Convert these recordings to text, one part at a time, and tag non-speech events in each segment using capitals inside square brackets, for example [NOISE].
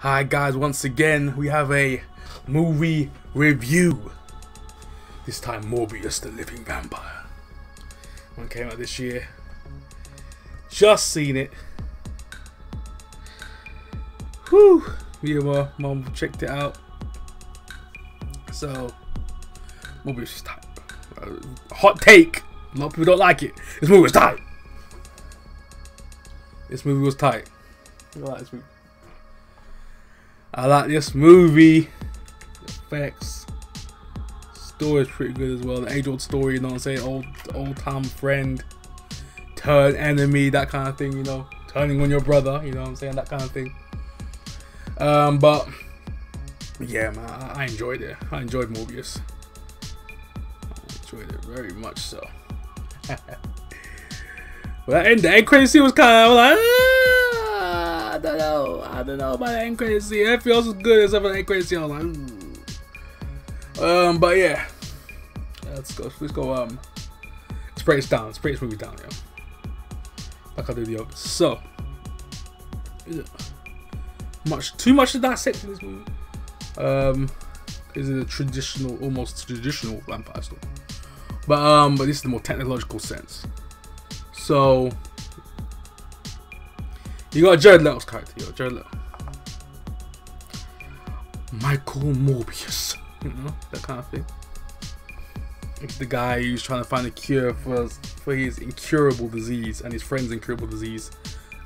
Hi guys, once again we have a movie review. This time Morbius the Living Vampire. One came out this year. Just seen it. Whew! Me and my mom checked it out. So Morbius is tight. Uh, hot take. A lot of people don't like it. This movie was tight. This movie was tight. I like this movie. I like this movie. Effects. Story's pretty good as well. The age old story, you know what I'm saying? Old old time friend. Turn enemy, that kind of thing, you know. Turning on your brother, you know what I'm saying? That kind of thing. Um, but yeah, man, I, I enjoyed it. I enjoyed Morbius. I enjoyed it very much so. [LAUGHS] well, and the end credit scene was kind of like, ah, don't know, I don't know about credit scene. It feels as good as end credit scene. I was like, Ooh. um, but yeah, let's go. Let's go. Um, let's break this down. Let's break this movie down, yo. Like I do the others. So, is much too much to dissect in this movie? Um, is it a traditional, almost traditional vampire story? But um, but this is the more technological sense. So you got Jared Leto's character, you got Jared Leto. Michael Morbius, you know that kind of thing. It's the guy who's trying to find a cure for for his incurable disease and his friend's incurable disease.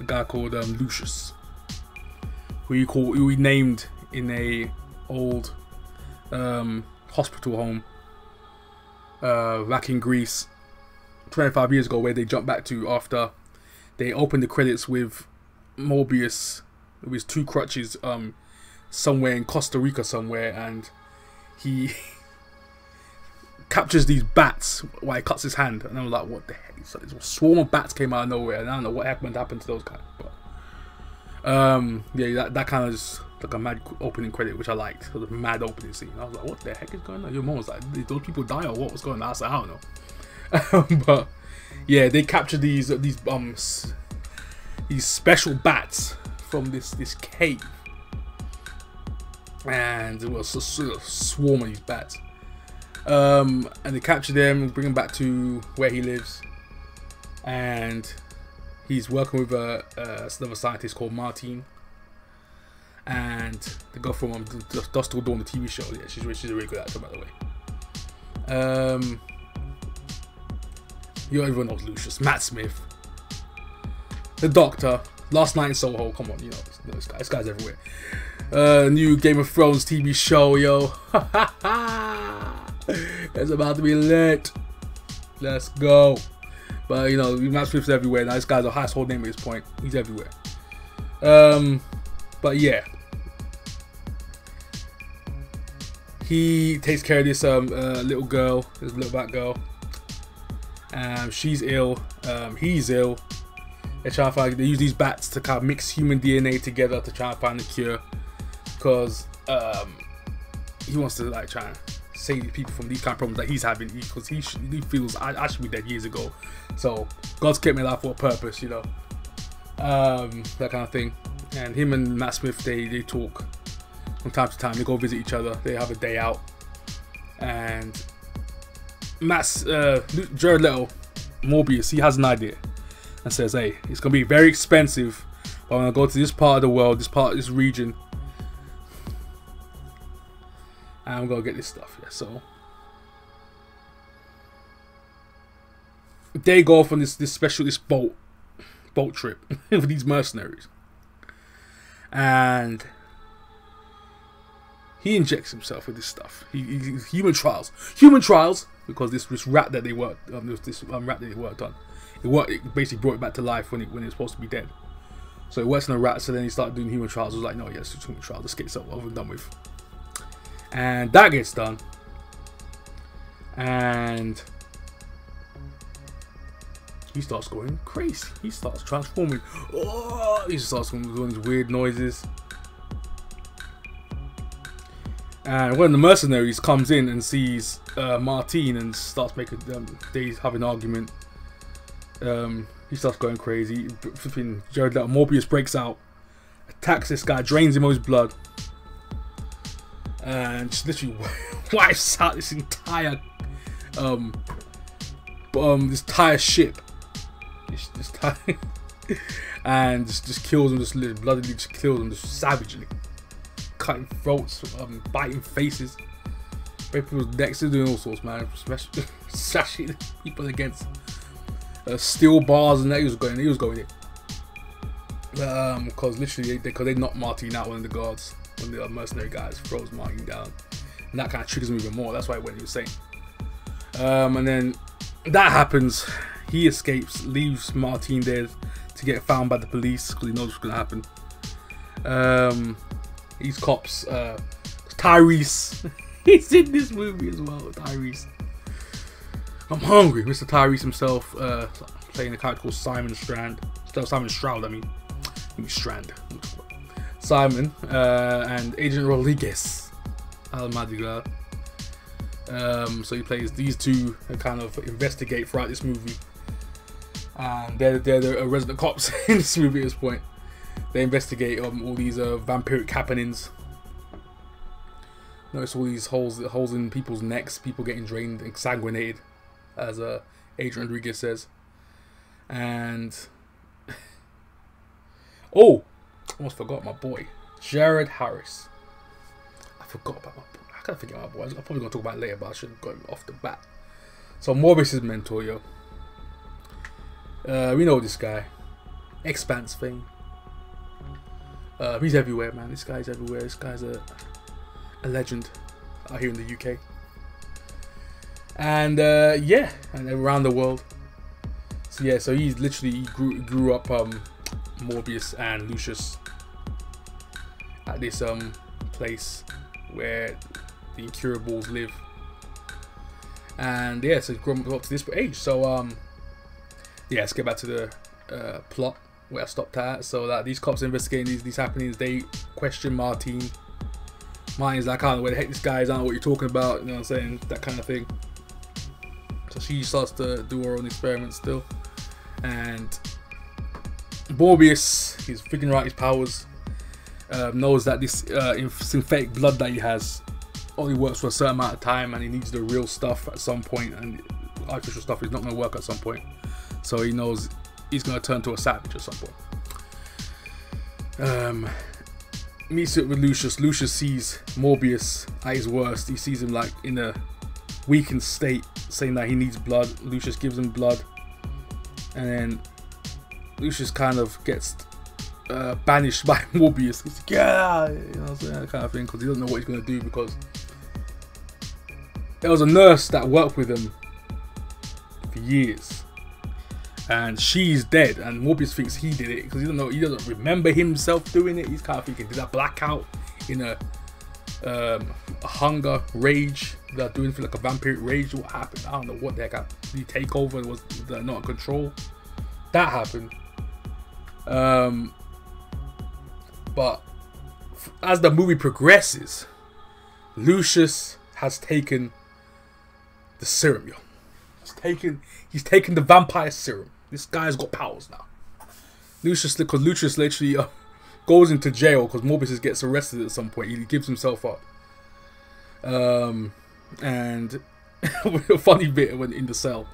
A guy called um, Lucius, who he call who he named in a old um, hospital home uh, back in Greece 25 years ago, where they jumped back to after they opened the credits with Morbius with his two crutches um, somewhere in Costa Rica somewhere, and he [LAUGHS] captures these bats while he cuts his hand, and I was like, what the heck? So a swarm of bats came out of nowhere, and I don't know what happened happened to those guys, but um, yeah, that that kind of just like a mad opening credit, which I liked. It a mad opening scene. I was like, what the heck is going on? Your mom was like, did those people die or what was going on? I was like, I don't know. [LAUGHS] but yeah, they capture these these um these special bats from this this cave, and it was a sort of swarm of these bats. Um, and they capture them, bring them back to where he lives, and he's working with a, a another scientist called Martine and the girl from um, Dusk Till Dawn, the TV show. Yeah, she's she's a really good actor, by the way. Um, you everyone knows Lucius, Matt Smith, the Doctor, Last Night in Soho. Come on, you know this, guy, this guy's everywhere. Uh, new Game of Thrones TV show, yo. [LAUGHS] it's about to be lit. Let's go. But you know, Matt Smith's everywhere. Now this guy's a household name at this point. He's everywhere. Um, but yeah, he takes care of this um, uh, little girl, this little black girl. Um, she's ill. Um, he's ill. They try to find. They use these bats to kind of mix human DNA together to try and find a cure, because um, he wants to like try and save people from these kind of problems that he's having. Because he, he, he feels I, I, should be dead years ago. So God's kept me alive for a purpose, you know. Um, that kind of thing. And him and Matt Smith, they they talk from time to time. They go visit each other. They have a day out, and Matt's uh, Jared Leto, Morbius, he has an idea and says, "Hey, it's gonna be very expensive, but I'm gonna go to this part of the world, this part, of this region, and I'm gonna get this stuff." Yeah, so they go off on this this special this boat boat trip [LAUGHS] with these mercenaries, and he injects himself with this stuff. He, he human trials, human trials, because this this rat that they worked, um, this, this um, rat that they worked on, it worked. It basically brought it back to life when it when it was supposed to be dead. So it works on a rat. So then he started doing human trials. It was like, no, yes, it's human trials. Let's get over and done with. And that gets done. And he starts going crazy. He starts transforming. Oh, he starts doing these weird noises. And when the mercenaries comes in and sees uh, Martine and starts making um, they have an argument, um, he starts going crazy. Jared Leto, Morbius breaks out attacks this guy, drains him of his blood, and just literally [LAUGHS] wipes out this entire um um this entire ship. This, this [LAUGHS] and just, just kills him, just bloodily just kills him, just savagely, cutting throats, um, biting faces, breaking people's necks, doing all sorts, man, [LAUGHS] smashing people against uh, steel bars and that he was going, he was going it. Um, because literally, because they, they knocked Martin out, one of the guards, one of the mercenary guys froze Martin down, and that kind of triggers me even more. That's why when he was saying. Um, and then that happens. He escapes, leaves Martin there to get found by the police because he knows what's gonna happen. Um, these cops, uh, Tyrese, [LAUGHS] he's in this movie as well. Tyrese, I'm hungry. Mr. Tyrese himself, uh, playing a character called Simon Strand. Simon Stroud, I mean, Strand. Simon uh, and Agent Rodriguez, Al Madrigal. Um, so he plays these two and kind of investigate throughout this movie and they're, they're the resident cops [LAUGHS] in this movie at this point. They investigate um, all these uh, vampiric happenings. Notice all these holes holes in people's necks, people getting drained and sanguinated, as uh, Adrian Rodriguez says. And [LAUGHS] oh, almost forgot my boy, Jared Harris. I forgot about my boy. I can't forget my boy. I'm probably gonna talk about later, but I should have got off the bat. So Morbius' mentor, yo. Uh, we know this guy. Expanse thing. Uh, he's everywhere, man. This guy's everywhere. This guy's a, a legend out here in the UK. And uh, yeah, and around the world. So yeah, so he's literally he grew grew up um, Morbius and Lucius at this um place where the incurables live. And yeah, so he's grown up to this age. So um yeah, let's get back to the uh, plot where I stopped at. So that these cops investigating these these happenings, they question Martine. Martine's like, I don't know where the heck this guy is, I don't know what you're talking about, you know what I'm saying? That kind of thing. So she starts to do her own experiments still. And Morbius, he's figuring out his powers, uh, knows that this uh, synthetic blood that he has only works for a certain amount of time and he needs the real stuff at some point and artificial stuff is not going to work at some point so he knows he's gonna turn to a savage at some point. Um, meets it with Lucius. Lucius sees Morbius at his worst. He sees him like in a weakened state, saying that he needs blood. Lucius gives him blood, and then Lucius kind of gets uh, banished [LAUGHS] by Morbius. He's like, yeah, you know what I'm saying? That kind of thing, because he doesn't know what he's gonna do because there was a nurse that worked with him for years and she's dead. And Morbius thinks he did it because he doesn't know he doesn't remember himself doing it. He's kind of thinking, did I blackout in a, um, hunger rage. They're doing for like a vampiric rage? What happened? I don't know what the heck. Did he take over? Was that not in control? That happened. Um, but as the movie progresses, Lucius has taken the serum, yo. He's taken he's taken the vampire serum. This guy's got powers now. Lucius, because Lucius literally uh, goes into jail because Morbius gets arrested at some point. He gives himself up. Um, and [LAUGHS] a funny bit when in the cell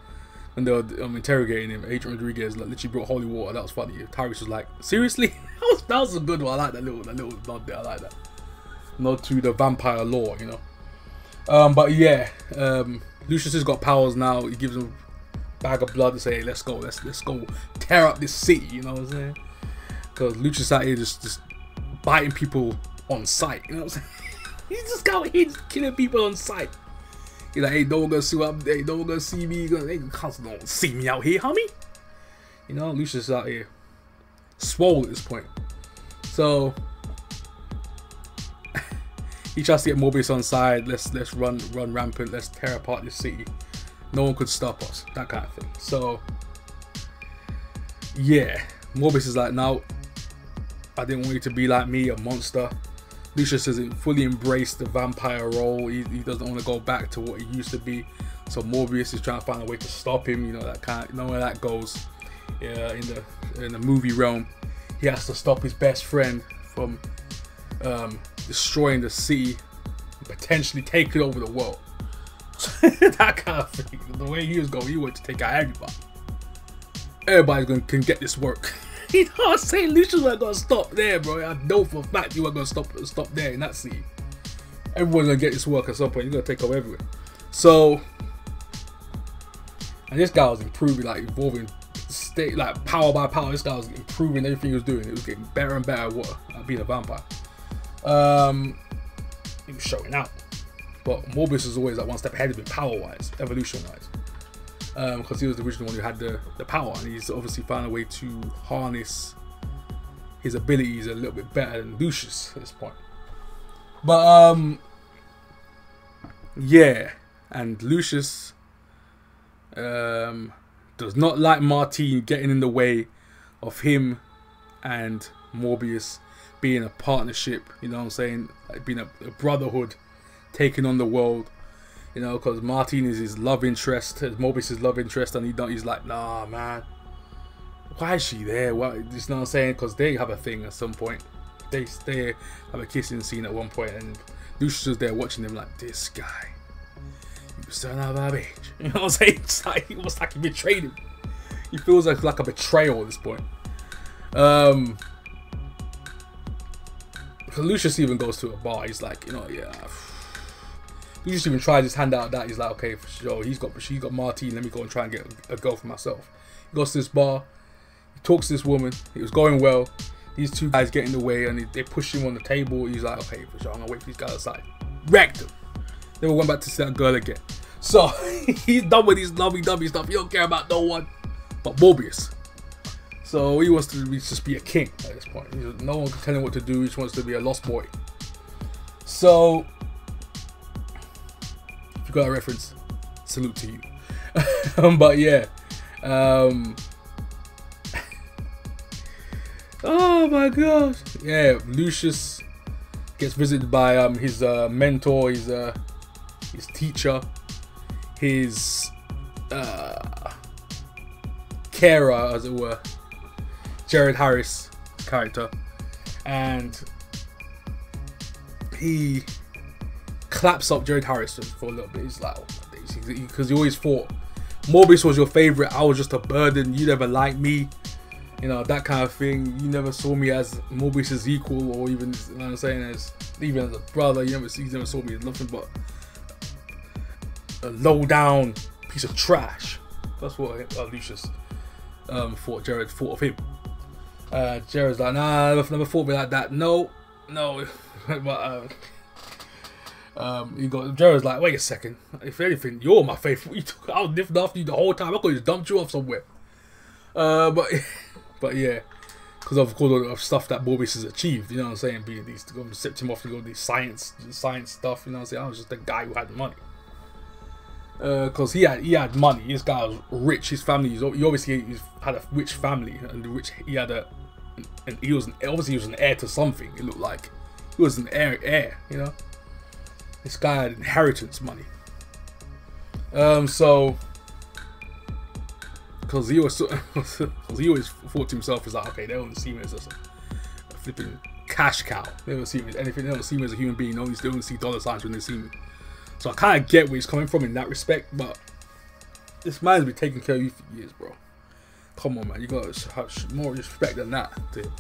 when they were um, interrogating him, Adrian Rodriguez like literally brought holy water. That was funny. Tyrese was like, seriously, [LAUGHS] that was that was a good one. I like that little that little nod there. I like that nod to the vampire lore, you know. Um, but yeah, um, Lucius has got powers now. He gives him bag of blood to say, hey, let's go, let's let's go tear up this city, you know what I'm saying? Because Lucius out here just, just biting people on sight, you know what I'm saying? [LAUGHS] He's just out here killing people on sight. He's like, hey, no one gonna see up, hey, no one gonna see me, they don't see me out here, homie. You know, Lucius out here swole at this point. So [LAUGHS] he tries to get Morbius on side. Let's let's run run rampant. Let's tear apart this city no one could stop us, that kind of thing. So, yeah, Morbius is like, now, I didn't want you to be like me, a monster. Lucius hasn't fully embraced the vampire role. He, he doesn't want to go back to what he used to be. So Morbius is trying to find a way to stop him. You know that kind. Of, know where that goes. Yeah, in the in the movie realm, he has to stop his best friend from um, destroying the city, potentially taking over the world. [LAUGHS] that kind of thing. The way he was going, he wanted to take out everybody. Everybody's gonna can get this work. You saying? Lucius wasn't gonna stop there, bro. I know for a fact you weren't gonna stop stop there in that scene. Everyone's gonna get this work at some point. You're gonna take over everywhere. So, and this guy was improving, like evolving, state like power by power. This guy was improving everything he was doing. It was getting better and better at what at being a vampire. Um, he was showing out. But Morbius is always like one step ahead of him, power wise, evolution wise. Because um, he was the original one who had the, the power, and he's obviously found a way to harness his abilities a little bit better than Lucius at this point. But um, yeah, and Lucius um does not like Martine getting in the way of him and Morbius being a partnership. You know what I'm saying? Like being a, a brotherhood taking on the world. You know, because Martin is his love interest, Morbius is love interest, and he don't. He's like, nah, man. Why is she there? What? You know what I'm saying? Because they have a thing at some point. They they have a kissing scene at one point, and Lucius is there watching them like this guy. You son of a bitch. [LAUGHS] You know what I'm saying? It's like almost like he betrayed him. He feels like like a betrayal at this point. Um. Lucius even goes to a bar. He's like, you know, yeah he just even tries his hand out that. He's like, okay, for sure. He's got, she got Martine. Let me go and try and get a girl for myself. He goes to this bar. He talks to this woman. It was going well. These two guys get in the way and they push him on the table. He's like, okay, for sure. I'm gonna wait for these guys outside. Wrecked him. We went back to see that girl again. So [LAUGHS] he's done with his lovey-dovey stuff. He don't care about no one but Morbius. So he wants to be, just be a king at this point. No one can tell him what to do. He just wants to be a lost boy. So got a reference, salute to you. [LAUGHS] um, but yeah, um, [LAUGHS] oh my gosh, yeah, Lucius gets visited by um his uh, mentor, his uh, his teacher, his uh, carer, as it were, Jared Harris character, and he claps up Jared Harrison for a little bit. He's like, because oh, he always thought Morbius was your favorite. I was just a burden. You never liked me. You know, that kind of thing. You never saw me as Morbius's equal or even, you know I'm saying, as even as a brother. You never, you never saw me as nothing but a low down piece of trash. That's what uh, Lucius um, thought Jared thought of him. Uh, Jared's like, nah, I never, never thought me like that. No, no. [LAUGHS] but, uh, um, you got Jared's like, wait a second. If anything, you're my favorite. You took, I was different after you the whole time. I could just dumped you off somewhere. Uh, but [LAUGHS] but yeah, because of course of stuff that Morbius has achieved. You know what I'm saying? Being these, and set him off to go these science science stuff. You know what I'm saying? I was just a guy who had money. Because uh, he had he had money. This guy was rich. His family. He obviously he had a rich family, and rich he had a. And he was an, obviously he was an heir to something. It looked like he was an heir, heir. You know. This guy had inheritance money. Um, so because he was, because [LAUGHS] he always thought to himself, "Is like, okay, they don't see me as a, a flipping cash cow. They don't see me as anything. They don't see me as a human being. They only, they only see dollar signs when they see me. So I kind of get where he's coming from in that respect, but this man's been taking care of you for years, bro. Come on, man. You gotta have more respect than that. Dude.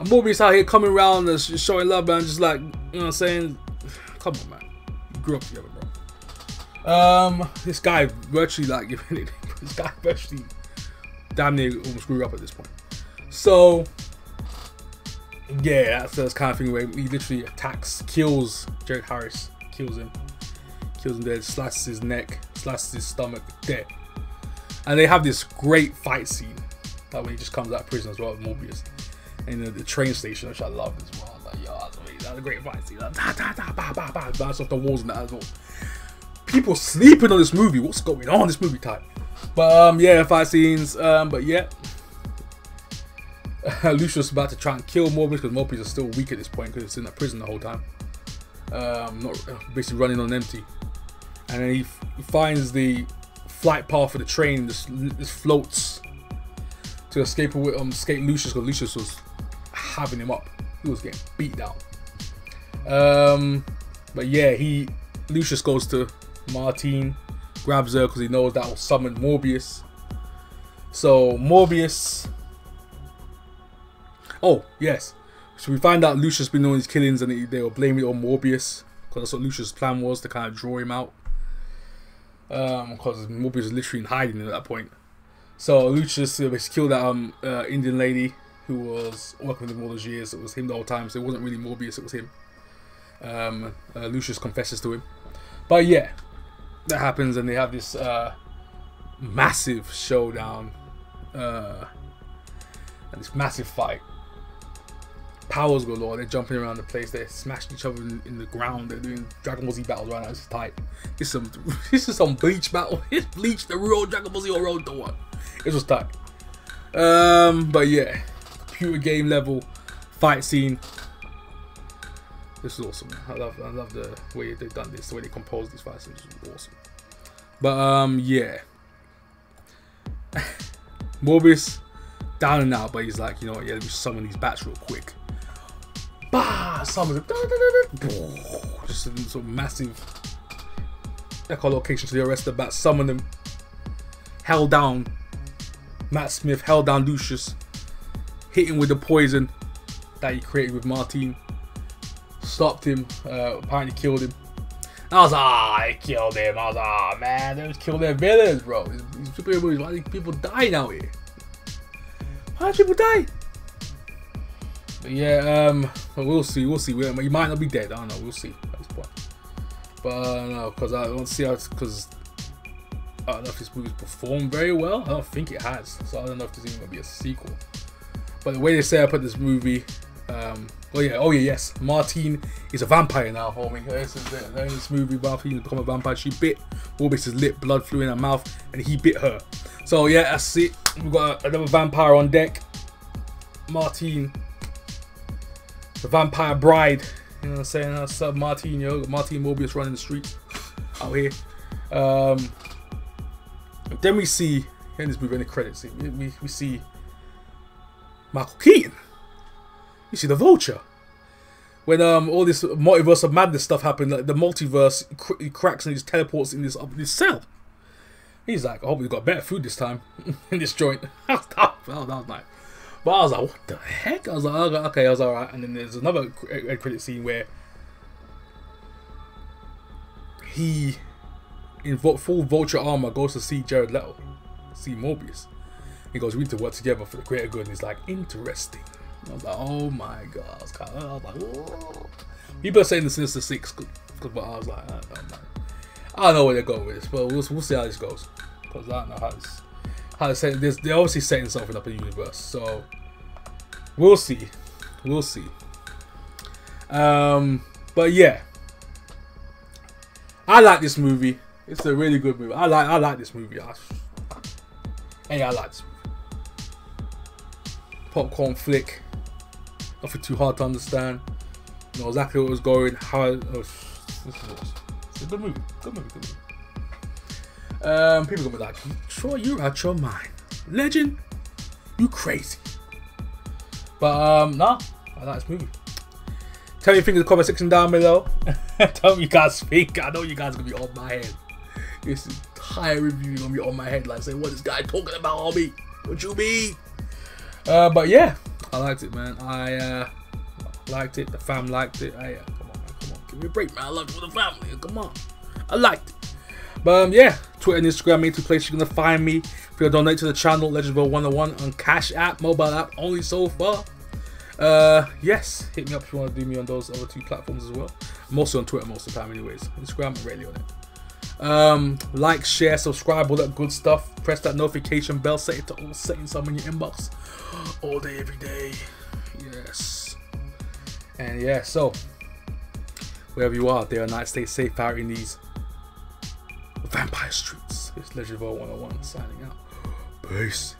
And Morbius out here coming around and showing love, man. Just like, you know what I'm saying? Come on, man. You grew up together, bro. Um, this guy virtually like [LAUGHS] this guy virtually damn near almost grew up at this point. So yeah, that's the kind of thing where he literally attacks, kills Jared Harris, kills him, kills him dead, slashes his neck, slashes his stomach dead. And they have this great fight scene that when he just comes out of prison as well Morbius in the, the train station, which I love as well. I'm like, yo, that's great fight scene. Like, da, da, da, ba, ba, ba, bounce off the walls and that as well. People sleeping on this movie. What's going on this movie type? But um, yeah, fight scenes. Um, but yeah, [LAUGHS] Lucius about to try and kill Morbius because Morbius is still weak at this point because it's in a prison the whole time. Um, not basically running on empty. And then he, he finds the flight path of the train. This floats to escape with um, escape Lucius because Lucius was having him up he was getting beat down. Um, but yeah, he Lucius goes to Martine, grabs her because he knows that will summon Morbius. So Morbius. Oh yes, so we find out Lucius been doing these killings and they, were blaming it on Morbius because that's what Lucius' plan was to kind of draw him out. Um, because Morbius was literally in hiding at that point. So Lucius uh, killed that um uh, Indian lady who was working with him all those years. It was him the whole time, so it wasn't really Morbius. It was him. Um, uh, Lucius confesses to him, but yeah, that happens, and they have this uh, massive showdown, uh, and this massive fight. Powers galore. They're jumping around the place. They're smashing each other in, in the ground. They're doing Dragon Ball Z battles right now. Is tight. This is some. [LAUGHS] This is some Bleach battle. [LAUGHS] It's Bleach, the real Dragon Ball Z or Road the one. It was tight. Um, but yeah, computer game level fight scene. This is awesome. I love I love the way they've done this, the way they composed these scenes is awesome. But um yeah. [LAUGHS] Morbius down and out, but he's like, you know what, yeah, let me summon these bats real quick. Bah! Summon them. [LAUGHS] Just a sort of massive echolocation to the rest of the bats. Summon them. Held down. Matt Smith held down Lucius. Hitting with the poison that he created with Martine. Stopped him. Uh, apparently killed him. I was like, ah, I killed him. I was like, ah, man, they just kill their villains, bro. These, superhero movies, why do people dying out here? Why do people die? But yeah, um, we'll see. We'll see. He might not be dead. I don't know. We'll see at this point. But uh, no, because I don't see how because I don't know if this movie's performed very well. I don't think it has. So I don't know if there's even gonna be a sequel. But the way they say I put this movie, um, oh yeah, oh yeah, yes, Martine is a vampire now, homie. This is it. In this movie, Martine become a vampire. She bit Morbius' lip, blood flew in her mouth, and he bit her. So yeah, that's it. We've got another vampire on deck. Martine, the vampire bride. You know what I'm saying? That's uh, Martine, yo. Martine Morbius running the streets out here. Um, then we see in this movie in the credits, we, we, we see Michael Keaton. You see the Vulture. When um all this multiverse of madness stuff happened, like the multiverse cr cracks and he teleports in this up this cell. He's like, I hope we got better food this time [LAUGHS] in this joint. [LAUGHS] that, was, that was nice. But I was like, what the heck? I was like, okay, I was alright. And then there's another credit scene where he, in full vulture armor, goes to see Jared Leto, see Morbius. He goes, we need to work together for the greater good. And he's like, interesting. I was like, oh my god. I was, kind of, I was like, Whoa. people are saying this since the Sinister Six, but I was like, I don't know, I don't know where they're going with this, but we'll, we'll see how this goes. Because I don't know how this, how to say this. They're obviously setting something up in the universe, so we'll see. We'll see. Um, but yeah, I like this movie. It's a really good movie. I like I like this movie. I, hey, I like this movie. Popcorn flick. Nothing too hard to understand. You know exactly what was going. How. This is awesome. It's a good movie. Good movie. Good movie. Um, people gonna be like, Troy, you're out your mind. Legend, you crazy. But um, nah, I like this movie. Tell me your think in the comment section down below. [LAUGHS] Tell me you guys think. I know you guys are gonna be on my head. This entire review gonna be on my head, like saying, "What is guy talking about me? What you mean?" Uh, but yeah, I liked it, man. I uh, liked it. The fam liked it. Hey, uh, come on, man. Come on, give me a break, man. I love it with the family. Come on, I liked it. But um, yeah, Twitter and Instagram, main two places you're gonna find me. If you're donate to the channel, Legendofold 101 on Cash App, mobile app only so far. Uh, yes, hit me up if you want to do me on those other two platforms as well. I'm also on Twitter most of the time, anyways. Instagram, really on it. Um, like, share, subscribe, all that good stuff. Press that notification bell, set it to all settings, I'm in your inbox all day, every day. Yes. And yeah, so wherever you are, there, night, stay safe out in these vampire streets. It's Legend Legendofold 101 signing out. Peace.